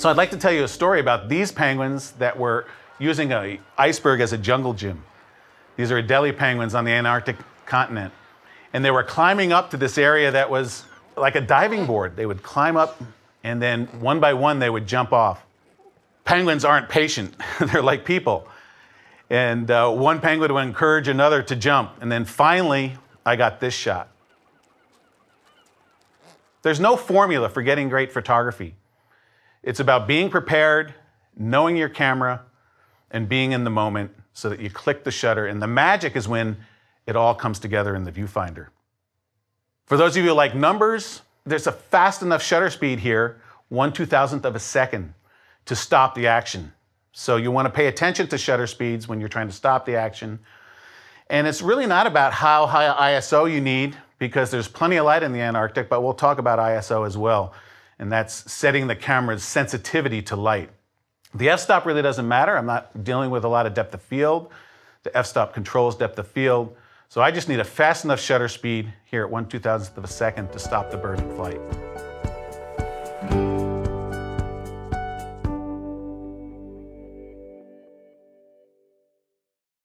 So I'd like to tell you a story about these penguins that were using an iceberg as a jungle gym. These are Adelie penguins on the Antarctic continent. And they were climbing up to this area that was like a diving board. They would climb up and then one by one they would jump off. Penguins aren't patient, they're like people. And uh, one penguin would encourage another to jump. And then finally, I got this shot. There's no formula for getting great photography. It's about being prepared, knowing your camera, and being in the moment so that you click the shutter. And the magic is when it all comes together in the viewfinder. For those of you who like numbers, there's a fast enough shutter speed here, one two thousandth of a second, to stop the action. So you want to pay attention to shutter speeds when you're trying to stop the action. And it's really not about how high ISO you need because there's plenty of light in the Antarctic, but we'll talk about ISO as well. And that's setting the camera's sensitivity to light. The f-stop really doesn't matter. I'm not dealing with a lot of depth of field. The f-stop controls depth of field. So I just need a fast enough shutter speed here at 1 2000th of a second to stop the bird in flight.